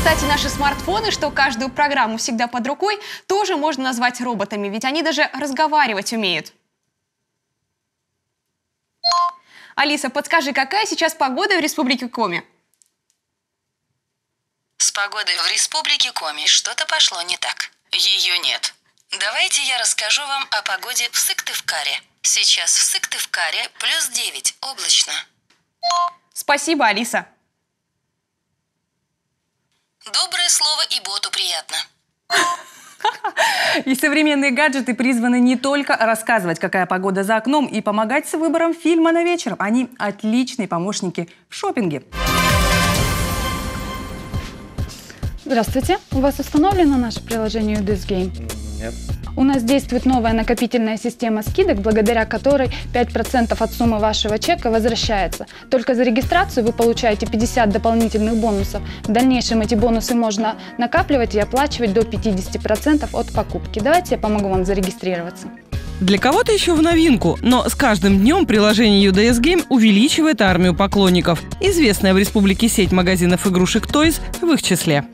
Кстати, наши смартфоны, что каждую программу всегда под рукой, тоже можно назвать роботами, ведь они даже разговаривать умеют. Алиса, подскажи, какая сейчас погода в Республике Коми? С погодой в Республике Коми что-то пошло не так. Ее нет. Давайте я расскажу вам о погоде в Сыктывкаре. Сейчас в Сыктывкаре плюс 9, облачно. Спасибо, Алиса. Доброе слово и боту приятно. И современные гаджеты призваны не только рассказывать, какая погода за окном, и помогать с выбором фильма на вечер. Они отличные помощники в шопинге. Здравствуйте. У вас установлено наше приложение UDS Game? Нет. У нас действует новая накопительная система скидок, благодаря которой 5% от суммы вашего чека возвращается. Только за регистрацию вы получаете 50 дополнительных бонусов. В дальнейшем эти бонусы можно накапливать и оплачивать до 50% от покупки. Давайте я помогу вам зарегистрироваться. Для кого-то еще в новинку, но с каждым днем приложение UDS Game увеличивает армию поклонников. Известная в республике сеть магазинов игрушек Toys в их числе.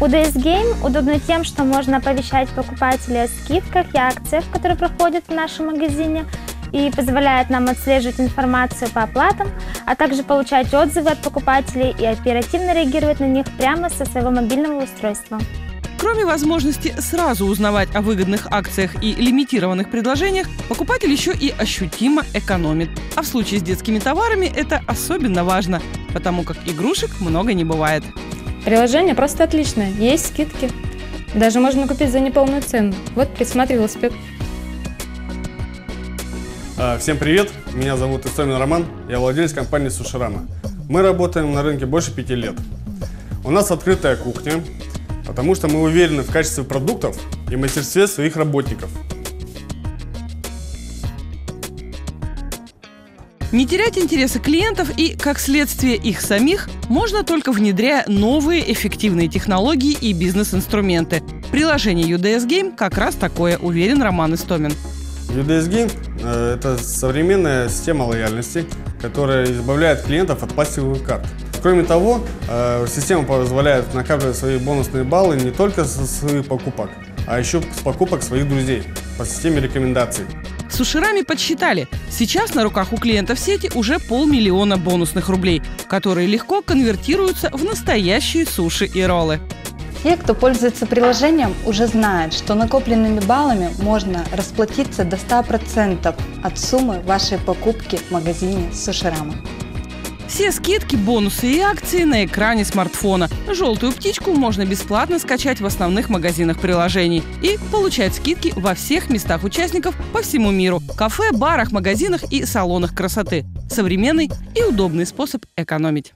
UDS Game удобно тем, что можно оповещать покупателей о скидках и акциях, которые проходят в нашем магазине, и позволяет нам отслеживать информацию по оплатам, а также получать отзывы от покупателей и оперативно реагировать на них прямо со своего мобильного устройства. Кроме возможности сразу узнавать о выгодных акциях и лимитированных предложениях, покупатель еще и ощутимо экономит. А в случае с детскими товарами это особенно важно, потому как игрушек много не бывает. Приложение просто отличное, есть скидки. Даже можно купить за неполную цену. Вот присмотри велосипед. А, Всем привет, меня зовут Истомин Роман, я владелец компании Суширама. Мы работаем на рынке больше пяти лет. У нас открытая кухня, потому что мы уверены в качестве продуктов и мастерстве своих работников. Не терять интересы клиентов и, как следствие их самих, можно только внедряя новые эффективные технологии и бизнес-инструменты. Приложение UDS Game как раз такое, уверен Роман Истомин. UDS Game это современная система лояльности, которая избавляет клиентов от пластиковых карт. Кроме того, э, система позволяет накапливать свои бонусные баллы не только со своих покупок, а еще с покупок своих друзей по системе рекомендаций. Суширами подсчитали, сейчас на руках у клиентов сети уже полмиллиона бонусных рублей, которые легко конвертируются в настоящие суши и роллы. Те, кто пользуется приложением, уже знают, что накопленными баллами можно расплатиться до 100% от суммы вашей покупки в магазине Суширама. Все скидки, бонусы и акции на экране смартфона. Желтую птичку можно бесплатно скачать в основных магазинах приложений и получать скидки во всех местах участников по всему миру. Кафе, барах, магазинах и салонах красоты. Современный и удобный способ экономить.